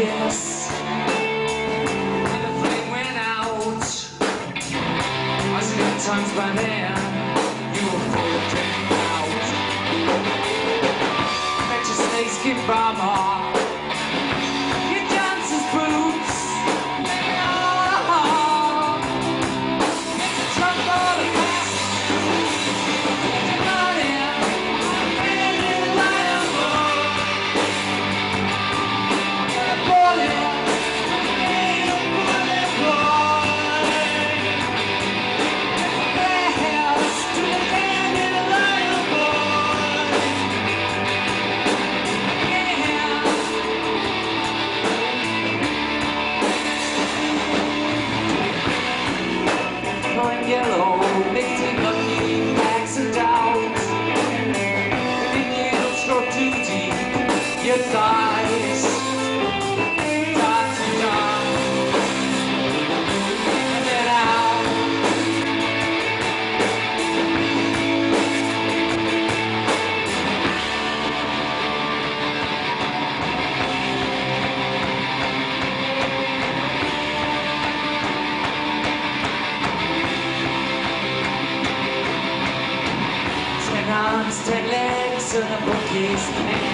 blew and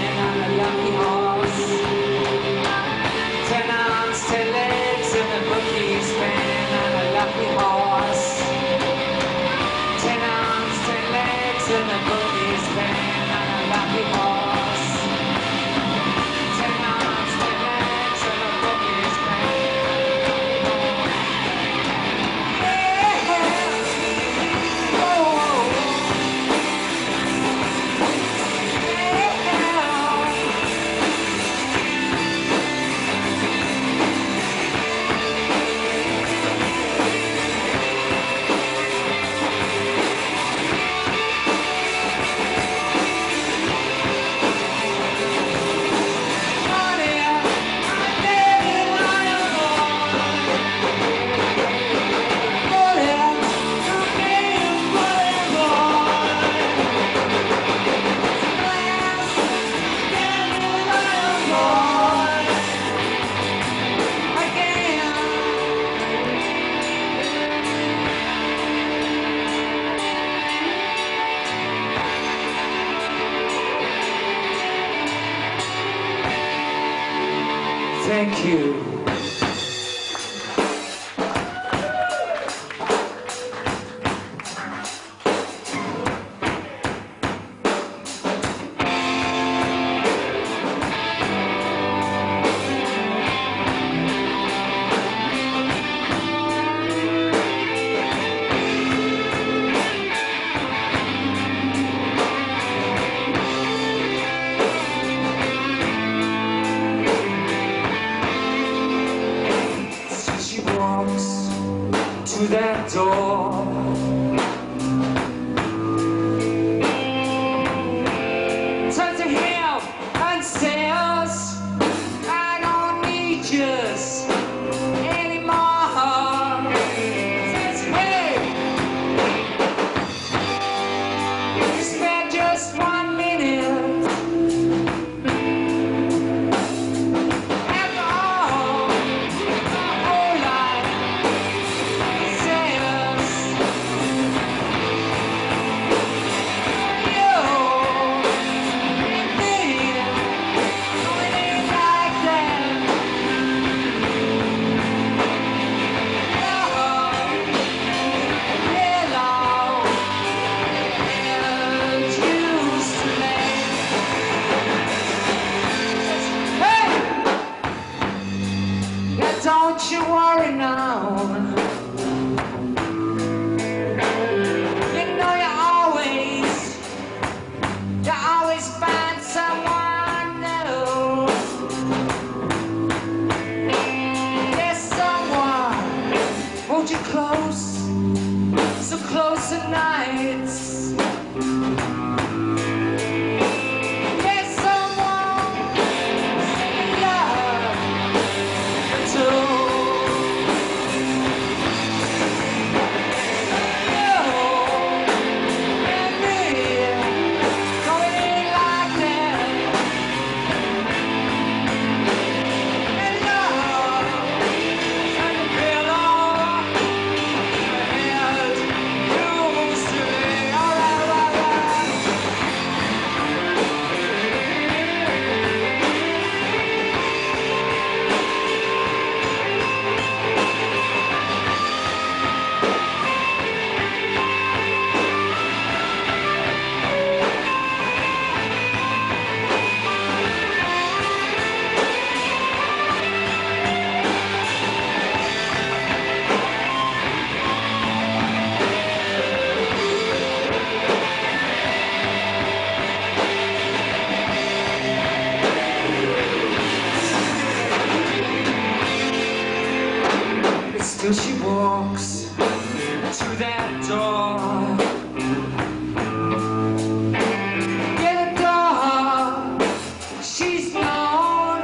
Known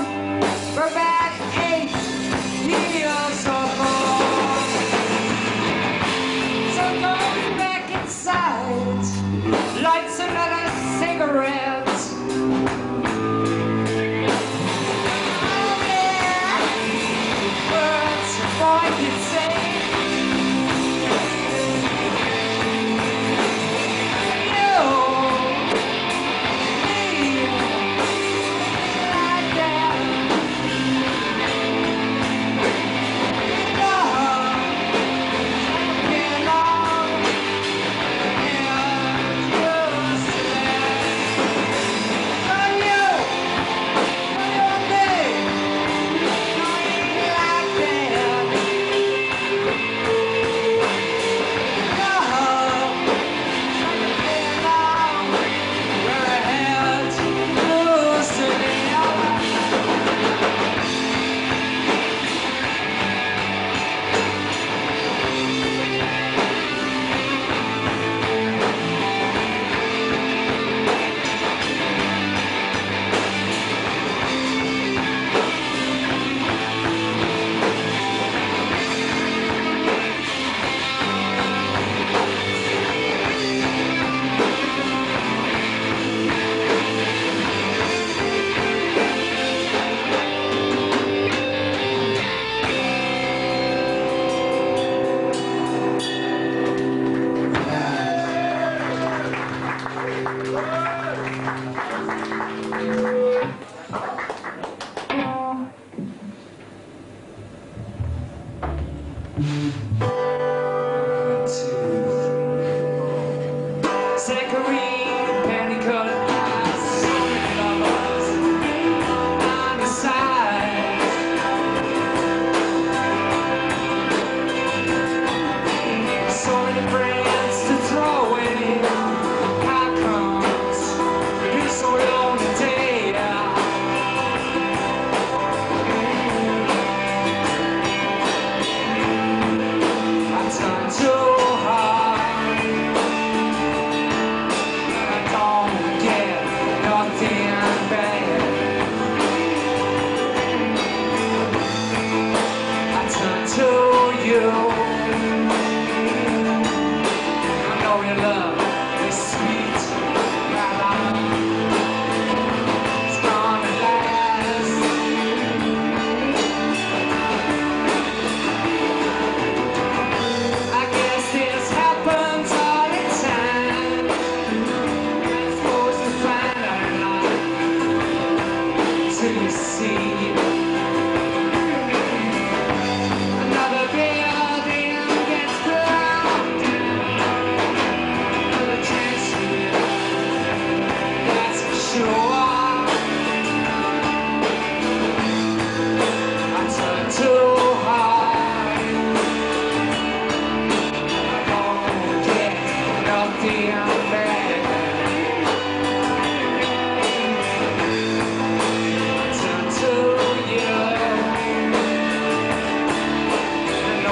for about eight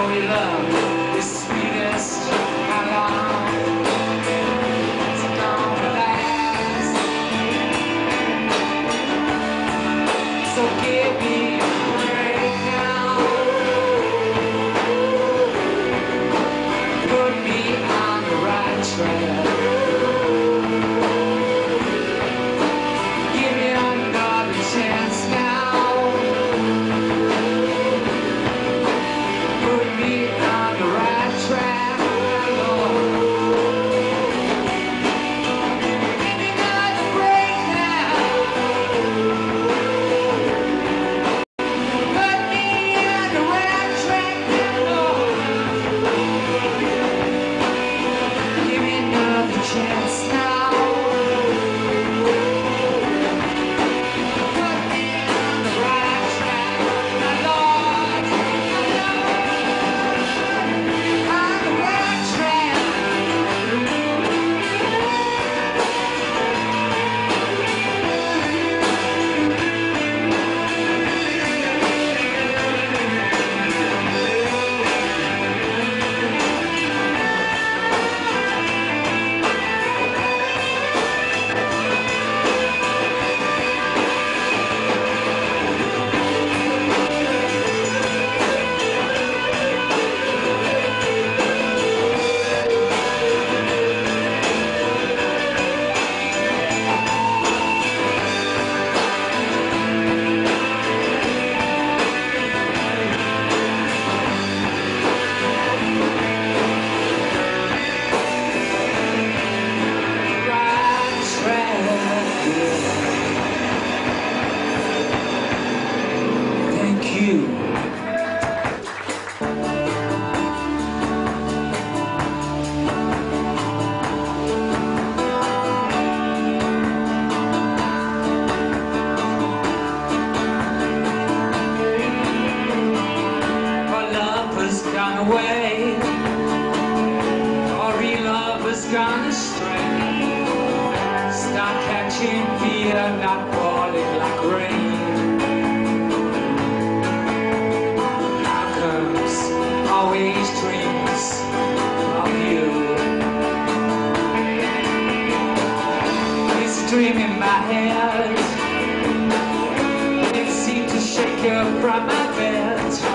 Know love not falling like rain. How comes always of you? Dream in my head. It seemed to shake up from my bed.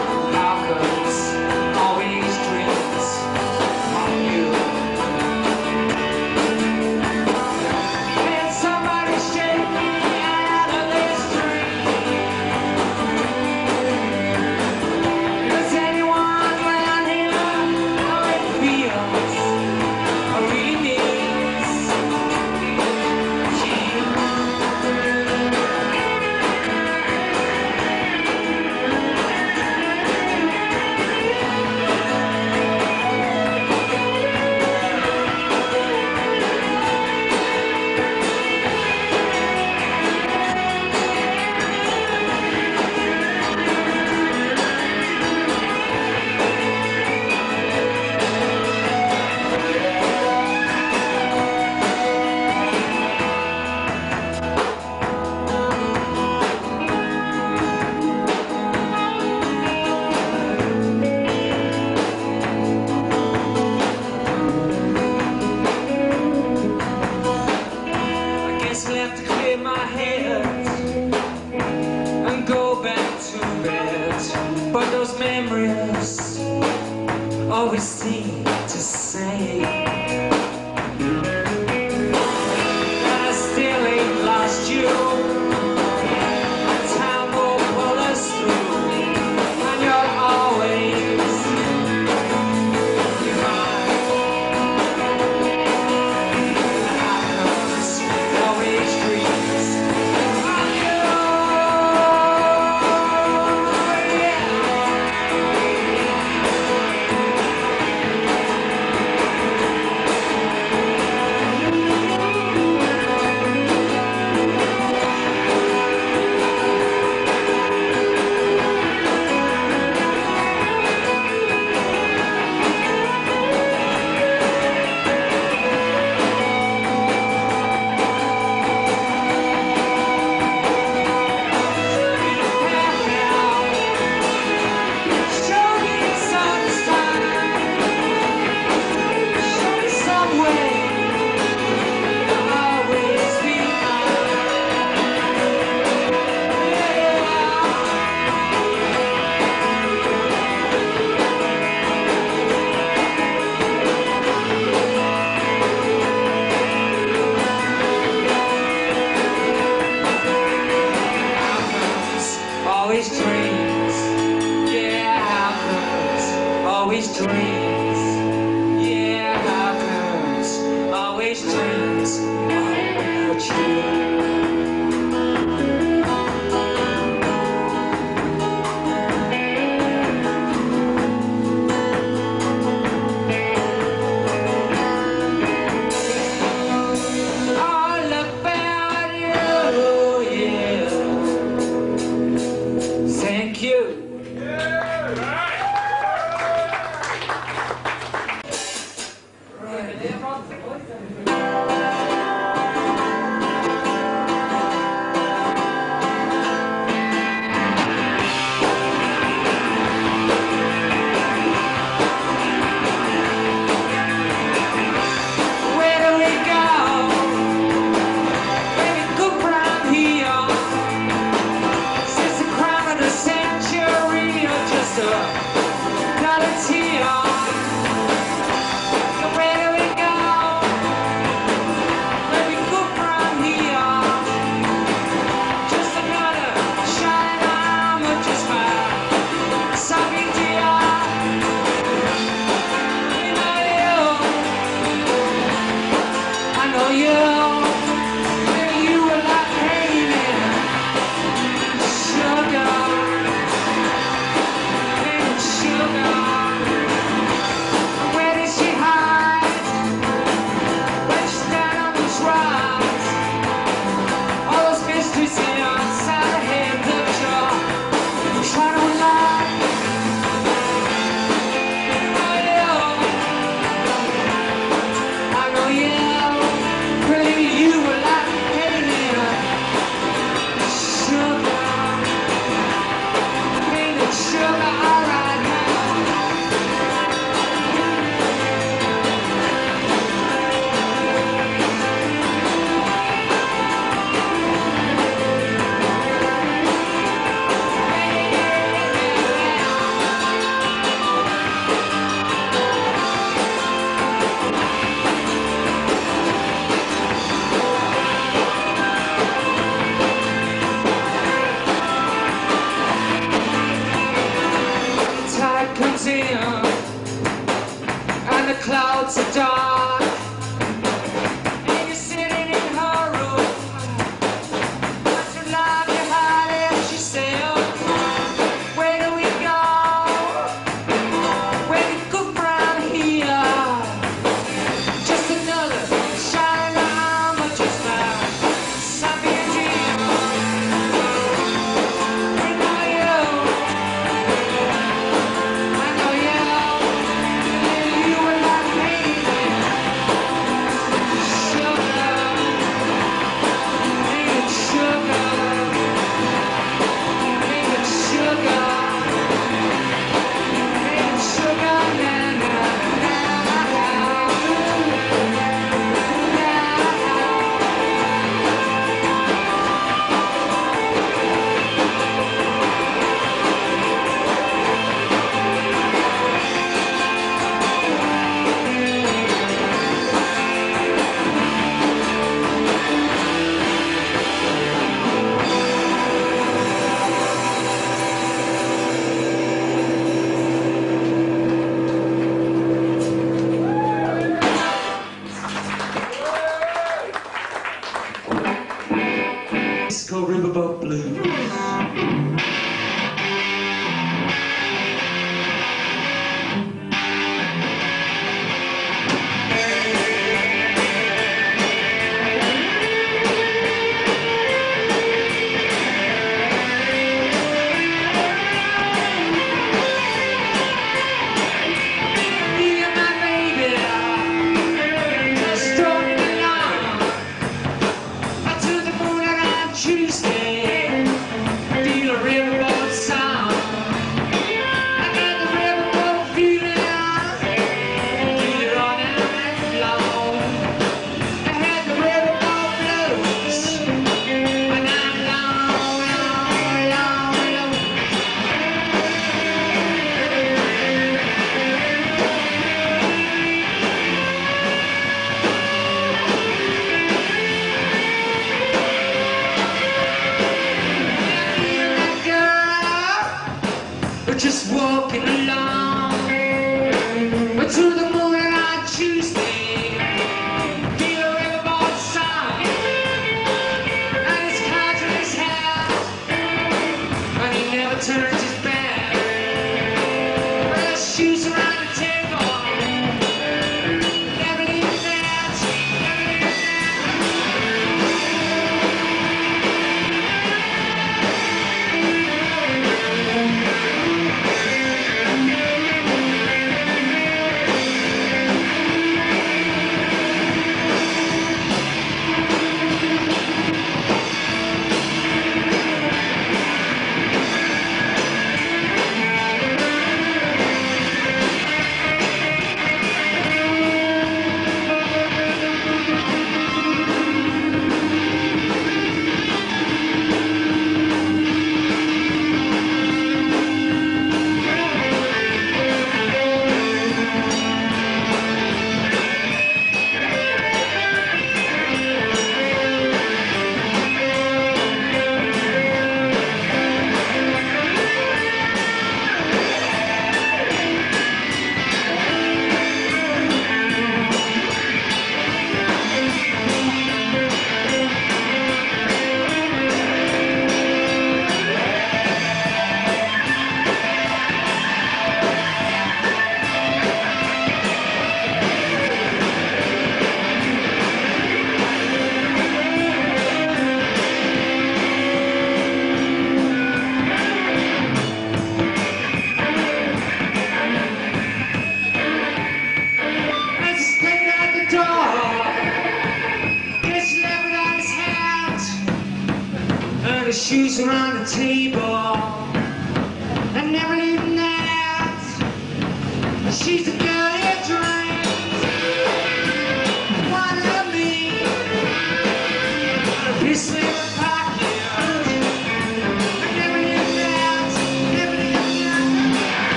Shoes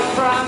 look